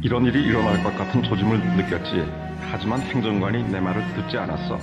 이런 일이 일어날 것 같은 조짐을 느꼈지. 하지만 행정관이 내 말을 듣지 않았어.